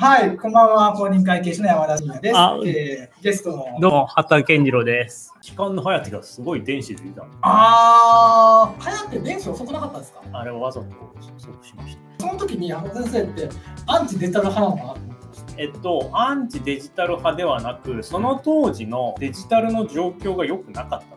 はい、こんばんは、公認会計士の山田真也です。あえーゲストの。どうも、畑健次郎です。期間の早手がすごい電子で出たの。あー、早って電子遅くなかったですか？あれはわざとそうしました。その時に山田先生ってアンチデジタル派なのかな。えっと、アンチデジタル派ではなく、その当時のデジタルの状況が良くなかった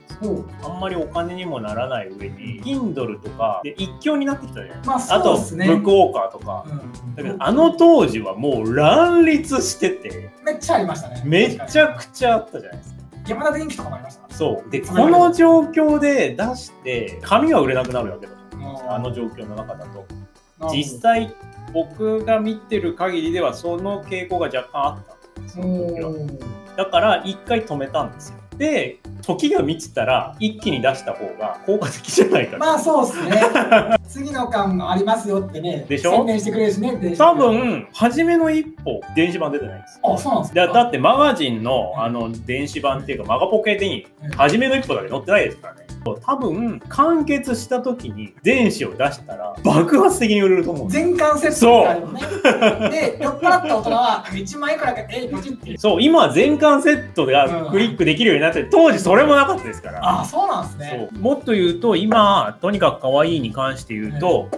あんまりお金にもならない上に、Kindle とかで一強になってきたじゃないですか。まああそうと。ブックウォーカーとか。うんだけど、あの当時はもう乱立してて、めっちゃありましたね。めちゃくちゃあったじゃないですか。山田電機とかもありました。そう。で、この状況で出して、紙は売れなくなるわけだと。あのあ状況の中だと。の実際僕が見てる限りではその傾向が若干あったんですその時はだから一回止めたんですよで時が満ちたら一気に出した方が効果的じゃないかな、まあそうですね。次の巻ありますよってね。でしょ？宣伝してくれるしね。多分初めの一歩電子版出てないんですあ、そうなんですか。だだってマガジンのあの電子版っていうかマガポケにうん初めの一歩だけ載ってないですからね多分完結した時に電子を出したら爆発的に売れると思う全巻セットがあるのね。で、酔っ払った大人は1万円くらいかえい、ポチって。そう今全巻セットがクリックできるようになって当時それもなかったですからあ、そうなんですね。もっと言うと今とにかく可愛いに関して言うと、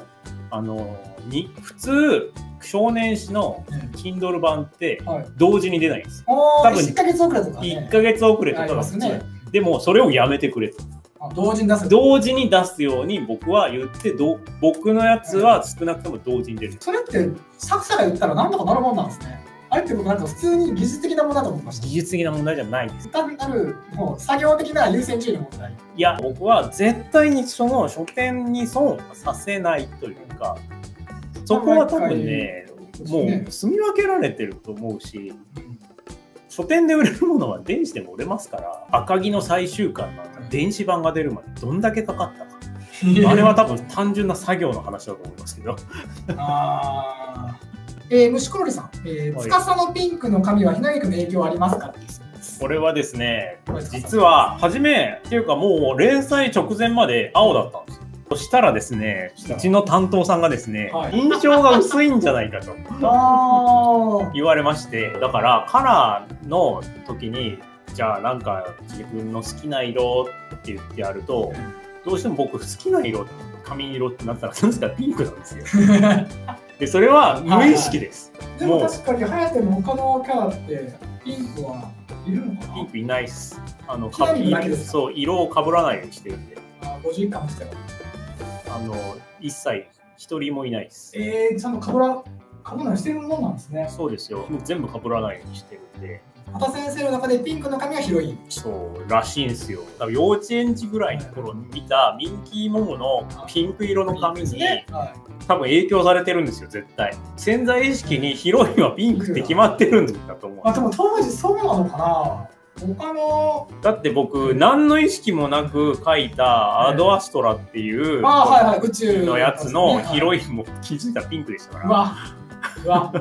あのに普通少年誌のうん Kindle 版ってはい。同時に出ないんですよ。おー、多分1ヶ月遅れとかね。1ヶ月遅れとかが普通、ますね。でもそれをやめてくれとあ同時に出す。同時に出すように僕は言ってど僕のやつは少なくとも同時に出る。それって作者が言ったらなんとかなるもんなんですね。あれって僕なんか普通に技術的なものだと思いました技。術的な問題じゃないです。単なるもう作業的な優先順位の問題。いや僕は絶対にその書店に損させないというかそこは多分ねもう住み分けられてると思うし書店で売れるものは電子でも売れますから赤城の最終巻なんか電子版が出るまでどんだけかかったか。あれは多分単純な作業の話だと思いますけど。あー。えー、虫ころりさん、えー、はい。司のピンクの髪はひなげくの影響ありますか？これはですねはい。実は初めっていうかもう連載直前まで青だったんですよ。そしたらですねうちの担当さんがですね、はい。印象が薄いんじゃないかと あ言われましてだからカラーの時にじゃあなんか自分の好きな色って言ってやるとどうしても僕好きな色髪色ってなったらなんですかピンクなんですよ。ー でそれは無意識です、でも確かに颯の他のキャラってピンクはいるのかな？ピンクいないっす。あのそう色を被らないようにしてるんで。あ51巻してる。あの一切一人もいないです。えー、ちゃんとかぶらかぶらないしてるもんなんですね。そうですよ。もう全部被らないようにしてるんで畑先生の中でピンクの髪はヒロインそうらしいんですよ。多分幼稚園児ぐらいの頃に見たミンキーモモのピンク色の髪にね。はい。多分影響されてるんですよ絶対。潜在意識にヒロインはピンクって決まってるんだと思う。あでも当時そうなのかな。他のだって僕何の意識もなく書いたアドアストラっていうあはいはい宇宙のやつのヒロイインも気づいたらピンクでしたから。うわうわ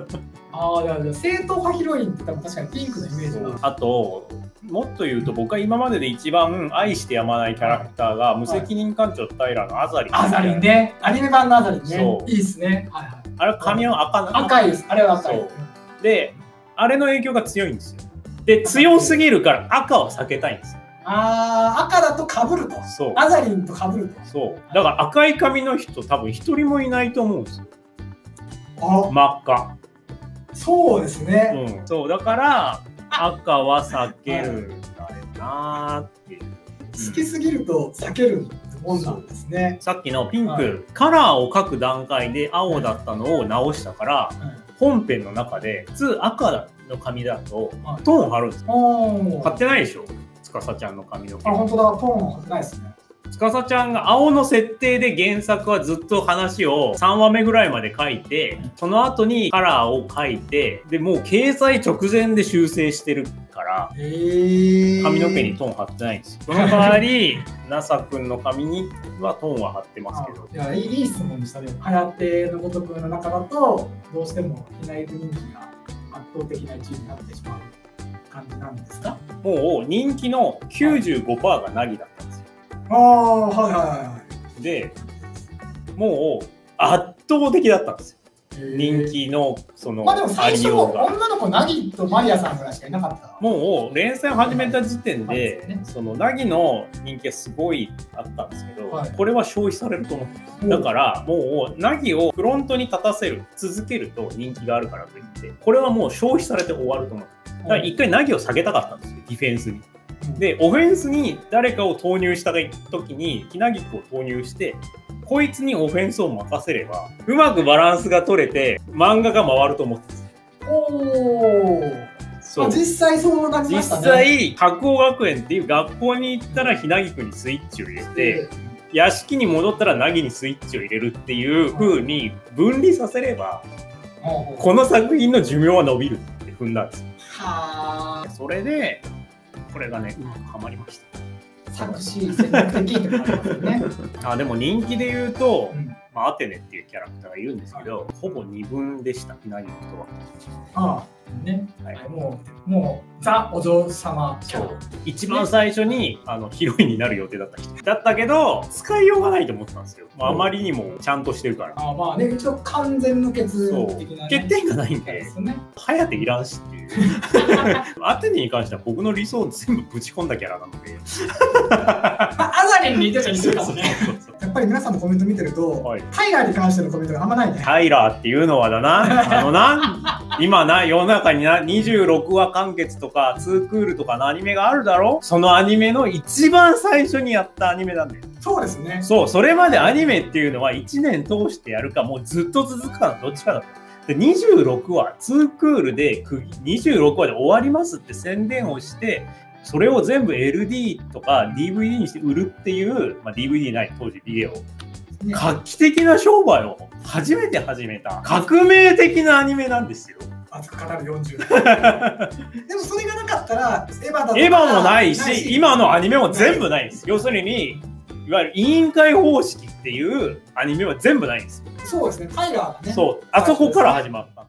ああ、じゃあ正統派ヒロインって多分確かにピンクのイメージが。あともっと言うと僕は今までで一番愛してやまないキャラクターが無責任艦長平のアザリンアザリンね。アニメ版のアザリンねいいっすね。はいはい。あれ髪は赤な赤いです。あれは赤い。であれの影響が強いんですよで強すぎるから赤は避けたいんですよああ、赤だと被ると。そうアザリンと被ると。そうだから赤い髪の人多分一人もいないと思うんですよあ真っ赤そうですね。うん、そうだから赤は避けるんだよなーっていう、好きすぎると避けるもんなんですね。さっきのピンク、はい。カラーを描く段階で青だったのを直したから本編の中で普通赤の髪だとはい。トーン貼るんですよ。おお。貼ってないでしょ？司ちゃんの髪の毛。あ、本当だ。トーンはないですね。司ちゃんが青の設定で原作はずっと話を3話目ぐらいまで書いてその後にカラーを書いてでもう掲載直前で修正してるからえー。髪の毛にトーン貼ってないんですよ。その代わり、NASA 君の髪にはトーンは貼ってますけど。いやいいいい質問でしたね。はやてのごとくの中だと、どうしてもひなゆく人気が圧倒的な1位になってしまう感じなんですか？もう人気の95%がナギだ。ああ、はいはい。で、もう圧倒的だったんですよ。人気のそのまあでも最初。女の子ナギとマリアさんぐらいしかいなかったもう連載を始めた時点はいで、ねそのナギの人気はすごいあったんですけど、はいこれは消費されると思う。だからもうナギをフロントに立たせる、続けると人気があるからといって、これはもう消費されて終わると思う。だから一回ナギを下げたかったんですよ、ディフェンスに。で、オフェンスに誰かを投入した時に、ヒナギクを投入して、こいつにオフェンスを任せれば、うまくバランスが取れて、漫画が回ると思ってた。んですおおそう。実際そうなりま実したね。際、白鴎学園っていう学校に行ったら、ひなぎくにスイッチを入れて、屋敷に戻ったら、なぎにスイッチを入れるっていう風に分離させれば、ここの作品の寿命は伸びるって踏んだんですよ。はそれで、これがね、うまくはまりました。あ作詞戦略的って感じますよね、あでも人気で言うと、うんまあ、アテネっていうキャラクターがいるんですけど、ほぼ二分でした、ひなぎくとは。ああね、はい。もうもうザお嬢様。キャラそう。一番最初にあのヒロインになる予定だった人。だったけど使いようがないと思ってたんですよ、まあ、あまりにもちゃんとしてるから。ああまあね一応完全無欠そう。的な、ね、欠点がないんでですよね颯いらんしっていう。アテネに関しては僕の理想を全部ぶち込んだキャラなので。あアザリンに似てたりするかもね。そうそうやっぱり皆さんのコメント見てると、はい。タイラーに関してのコメントがあんまないね。タイラーっていうのはだな、あのな、今な、世の中にな、26話完結とか、2クールとかのアニメがあるだろ？そのアニメの一番最初にやったアニメなんだよ。そうですね。そう、それまでアニメっていうのは1年通してやるか、もうずっと続くかのどっちかだった。で、26話、2クールで区切、26話で終わりますって宣伝をして、それを全部 LD とか DVD にして売るっていう、まあ、DVD ない当時ビデオ。ね画期的な商売を初めて始めた革命的なアニメなんですよ。熱く語る40 でもそれがなかったらエヴァだエヴァもないし、今のアニメも全部ないんです。要するに、いわゆる委員会方式っていうアニメは全部ないんですよ。そうですねタイラーがねそう、あそこから始まった。